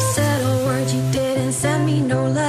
said a word, you didn't send me no love.